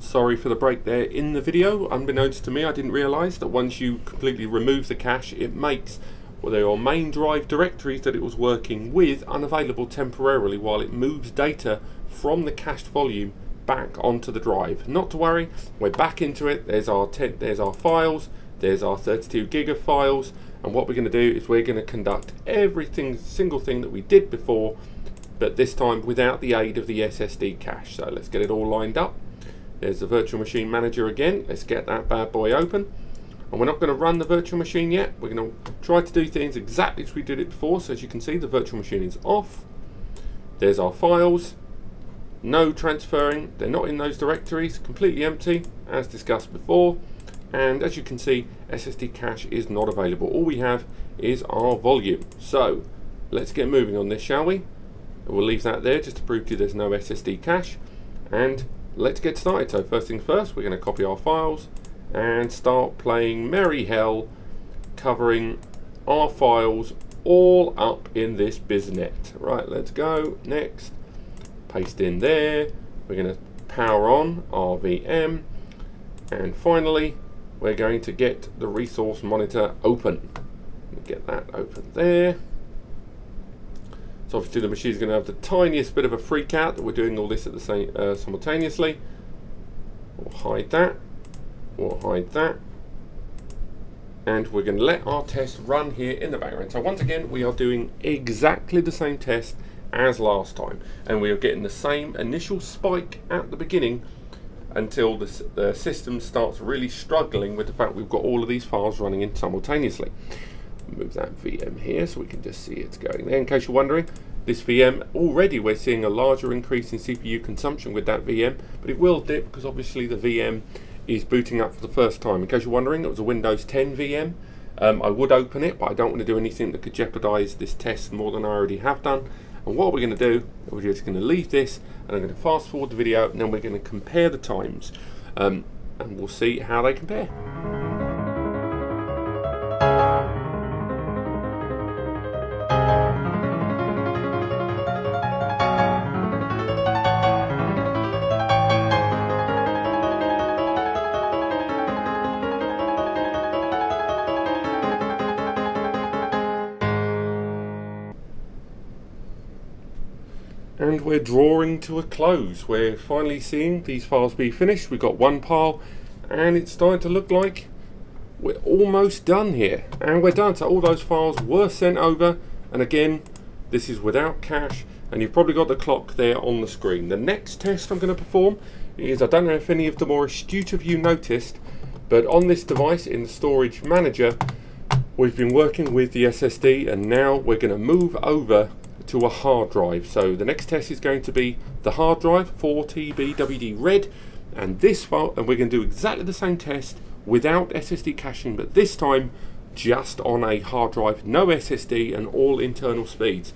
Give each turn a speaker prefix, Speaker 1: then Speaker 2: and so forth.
Speaker 1: Sorry for the break there in the video. Unbeknownst to me, I didn't realise that once you completely remove the cache, it makes well, your main drive directories that it was working with unavailable temporarily while it moves data from the cached volume back onto the drive. Not to worry, we're back into it. There's our tent there's our files, there's our 32 gig of files, and what we're going to do is we're going to conduct everything single thing that we did before, but this time without the aid of the SSD cache. So let's get it all lined up. There's the virtual machine manager again. Let's get that bad boy open. And we're not going to run the virtual machine yet. We're going to try to do things exactly as we did it before. So as you can see, the virtual machine is off. There's our files. No transferring. They're not in those directories. Completely empty, as discussed before. And as you can see, SSD cache is not available. All we have is our volume. So let's get moving on this, shall we? We'll leave that there just to prove to you there's no SSD cache. And let's get started. So first things first, we're going to copy our files and start playing Merry Hell covering our files all up in this biznet. Right, let's go. Next, paste in there. We're going to power on our VM. And finally, we're going to get the resource monitor open. Get that open there. So obviously the machine's going to have the tiniest bit of a freak out that we're doing all this at the same uh, simultaneously. We'll hide that. We'll hide that. And we're going to let our test run here in the background. So once again, we are doing exactly the same test as last time. And we are getting the same initial spike at the beginning until the, the system starts really struggling with the fact we've got all of these files running in simultaneously. Move that VM here so we can just see it's going there. In case you're wondering, this VM, already we're seeing a larger increase in CPU consumption with that VM, but it will dip because obviously the VM is booting up for the first time. In case you're wondering, it was a Windows 10 VM. Um, I would open it, but I don't want to do anything that could jeopardize this test more than I already have done. And what we're going to do, we're just going to leave this, and I'm going to fast forward the video, and then we're going to compare the times, um, and we'll see how they compare. And we're drawing to a close. We're finally seeing these files be finished. We've got one pile and it's starting to look like we're almost done here. And we're done. So all those files were sent over and again this is without cache and you've probably got the clock there on the screen. The next test I'm going to perform is, I don't know if any of the more astute of you noticed, but on this device in the storage manager we've been working with the SSD and now we're going to move over to a hard drive. So the next test is going to be the hard drive 4TB WD red and this file and we're going to do exactly the same test without SSD caching but this time just on a hard drive, no SSD and all internal speeds.